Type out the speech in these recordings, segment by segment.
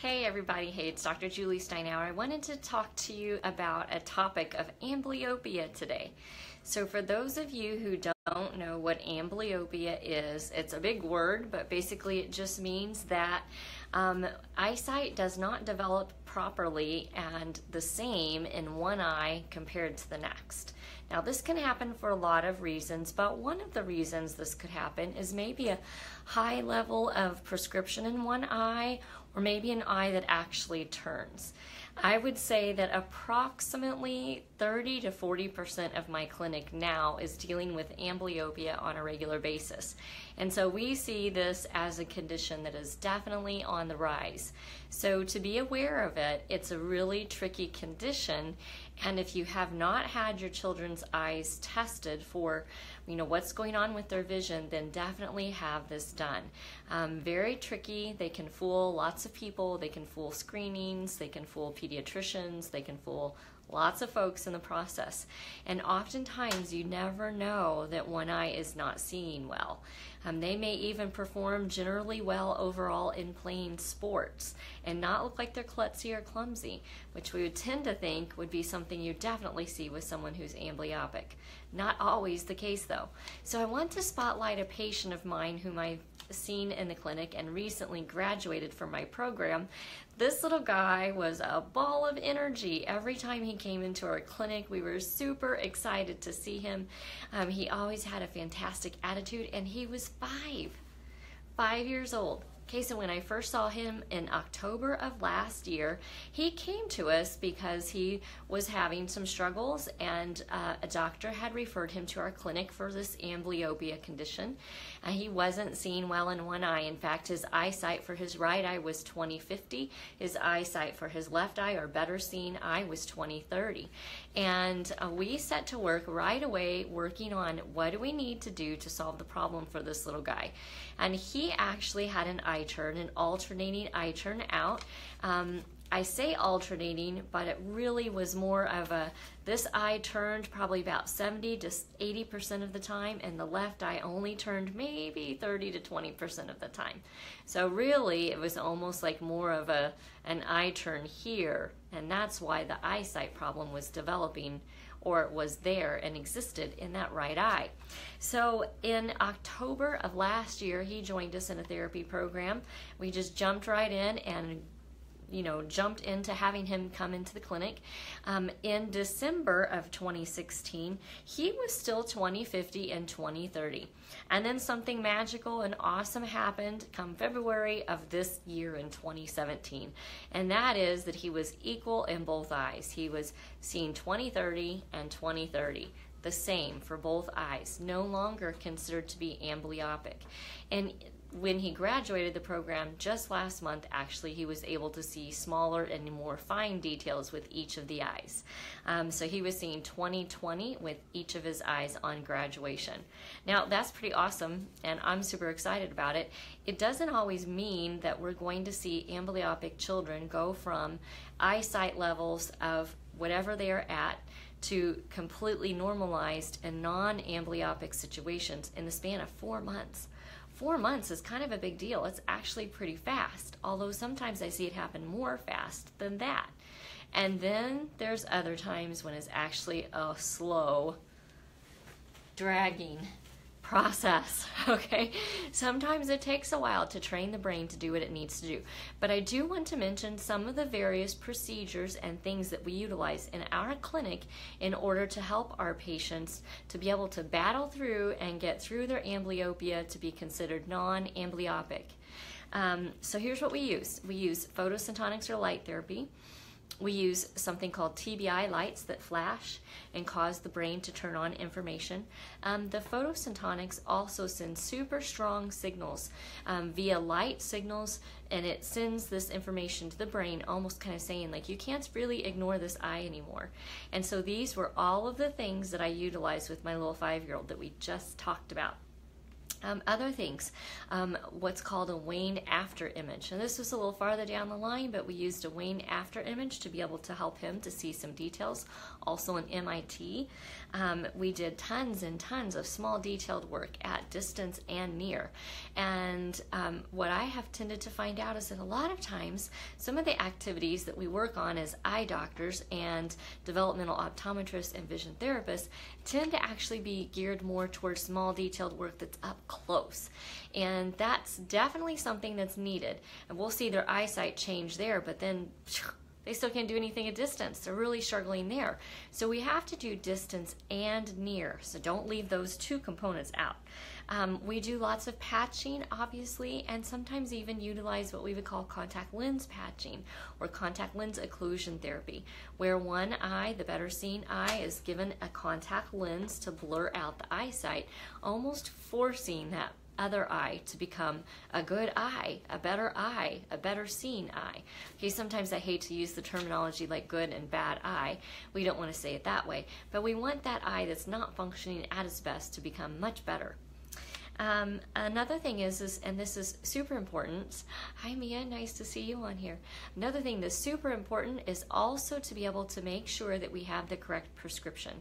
Hey everybody, hey, it's Dr. Julie Steinhauer. I wanted to talk to you about a topic of amblyopia today. So, for those of you who don't know what amblyopia is, it's a big word, but basically it just means that um, eyesight does not develop properly and the same in one eye compared to the next. Now, this can happen for a lot of reasons, but one of the reasons this could happen is maybe a high level of prescription in one eye or maybe an eye that actually turns. I would say that approximately 30 to 40% of my clinic now is dealing with amblyopia on a regular basis. And so we see this as a condition that is definitely on the rise. So to be aware of it, it's a really tricky condition. And if you have not had your children's eyes tested for, you know, what's going on with their vision, then definitely have this done. Um, very tricky. They can fool lots of people. They can fool screenings. They can fool pediatricians. Pediatricians, they can fool lots of folks in the process. And oftentimes you never know that one eye is not seeing well. Um, they may even perform generally well overall in playing sports and not look like they're klutzy or clumsy, which we would tend to think would be something you definitely see with someone who's amblyopic. Not always the case though. So I want to spotlight a patient of mine whom I've seen in the clinic and recently graduated from my program. This little guy was a ball of energy. Every time he came into our clinic, we were super excited to see him. Um, he always had a fantastic attitude, and he was five, five years old. Okay, so when I first saw him in October of last year, he came to us because he was having some struggles, and uh, a doctor had referred him to our clinic for this amblyopia condition. And he wasn't seeing well in one eye. In fact, his eyesight for his right eye was 20/50. His eyesight for his left eye, or better seen eye, was 20/30. And uh, we set to work right away working on what do we need to do to solve the problem for this little guy. And he actually had an eye turn, an alternating eye turn out. Um, I say alternating, but it really was more of a this eye turned probably about 70 to 80% of the time, and the left eye only turned maybe 30 to 20% of the time. So, really, it was almost like more of a an eye turn here, and that's why the eyesight problem was developing or was there and existed in that right eye. So in October of last year, he joined us in a therapy program. We just jumped right in and you know, jumped into having him come into the clinic. Um, in December of 2016, he was still 2050 and 2030. And then something magical and awesome happened come February of this year in 2017. And that is that he was equal in both eyes. He was seeing 2030 and 2030 the same for both eyes, no longer considered to be amblyopic. And when he graduated the program just last month, actually, he was able to see smaller and more fine details with each of the eyes. Um, so he was seeing 20/20 with each of his eyes on graduation. Now, that's pretty awesome, and I'm super excited about it. It doesn't always mean that we're going to see amblyopic children go from eyesight levels of whatever they are at to completely normalized and non amblyopic situations in the span of four months four months is kind of a big deal. It's actually pretty fast, although sometimes I see it happen more fast than that. And then there's other times when it's actually a slow, dragging process, okay? Sometimes it takes a while to train the brain to do what it needs to do. But I do want to mention some of the various procedures and things that we utilize in our clinic in order to help our patients to be able to battle through and get through their amblyopia to be considered non amblyopic. Um, so here's what we use we use photosyntonics or light therapy. We use something called TBI lights that flash and cause the brain to turn on information. Um, the photosyntonics also send super strong signals um, via light signals, and it sends this information to the brain, almost kind of saying, like, you can't really ignore this eye anymore. And so these were all of the things that I utilized with my little five year old that we just talked about. Um, other things, um, what's called a Wayne after image. And this was a little farther down the line, but we used a Wayne after image to be able to help him to see some details. Also in MIT, um, we did tons and tons of small detailed work at distance and near. And um, what I have tended to find out is that a lot of times, some of the activities that we work on as eye doctors and developmental optometrists and vision therapists tend to actually be geared more towards small detailed work that's up close. And that's definitely something that's needed. And we'll see their eyesight change there, but then they still can't do anything at distance. They're really struggling there. So we have to do distance and near. So don't leave those two components out. Um, we do lots of patching, obviously, and sometimes even utilize what we would call contact lens patching or contact lens occlusion therapy, where one eye, the better seeing eye, is given a contact lens to blur out the eyesight, almost forcing that other eye to become a good eye, a better eye, a better seeing eye. Okay, sometimes I hate to use the terminology like good and bad eye. We don't want to say it that way, but we want that eye that's not functioning at its best to become much better. Um, another thing is, is, and this is super important. Hi, Mia. Nice to see you on here. Another thing that's super important is also to be able to make sure that we have the correct prescription.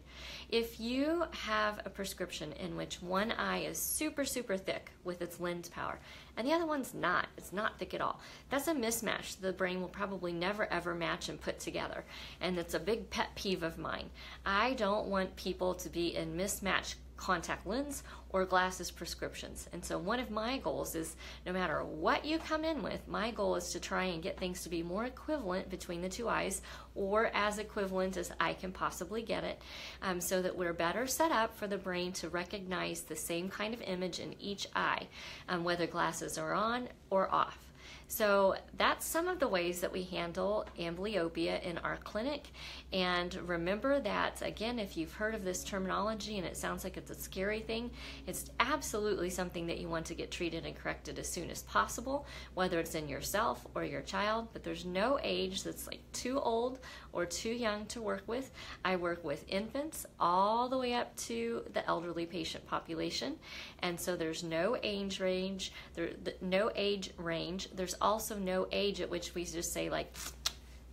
If you have a prescription in which one eye is super, super thick with its lens power, and the other one's not, it's not thick at all, that's a mismatch. The brain will probably never ever match and put together. And it's a big pet peeve of mine. I don't want people to be in mismatched contact lens or glasses prescriptions. And so one of my goals is no matter what you come in with, my goal is to try and get things to be more equivalent between the two eyes or as equivalent as I can possibly get it um, so that we're better set up for the brain to recognize the same kind of image in each eye, um, whether glasses are on or off. So that's some of the ways that we handle amblyopia in our clinic. And remember that, again, if you've heard of this terminology and it sounds like it's a scary thing, it's absolutely something that you want to get treated and corrected as soon as possible, whether it's in yourself or your child. But there's no age that's like too old or too young to work with. I work with infants all the way up to the elderly patient population. And so there's no age range, there no age range. There's also no age at which we just say like,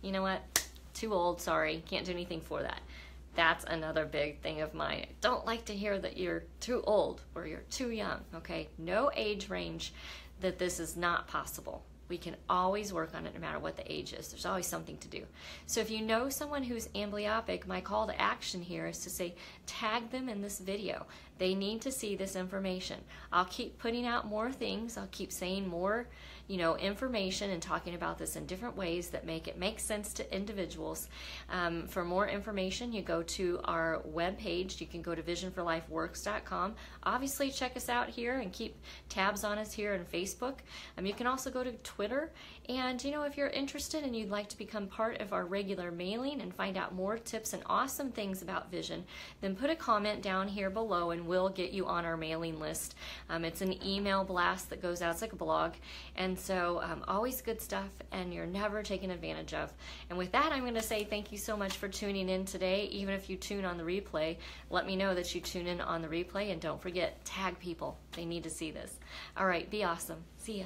you know what, too old, sorry, can't do anything for that. That's another big thing of mine. I don't like to hear that you're too old or you're too young, okay? No age range that this is not possible. We can always work on it no matter what the age is. There's always something to do. So if you know someone who's amblyopic, my call to action here is to say, tag them in this video. They need to see this information. I'll keep putting out more things. I'll keep saying more you know, information and talking about this in different ways that make it make sense to individuals. Um, for more information, you go to our webpage. You can go to visionforlifeworks.com. Obviously, check us out here and keep tabs on us here on Facebook. Um, you can also go to Twitter. And, you know, if you're interested and you'd like to become part of our regular mailing and find out more tips and awesome things about vision, then put a comment down here below and we'll get you on our mailing list. Um, it's an email blast that goes out, it's like a blog. And and so, um, always good stuff, and you're never taken advantage of. And with that, I'm going to say thank you so much for tuning in today. Even if you tune on the replay, let me know that you tune in on the replay, and don't forget, tag people. They need to see this. All right, be awesome. See ya.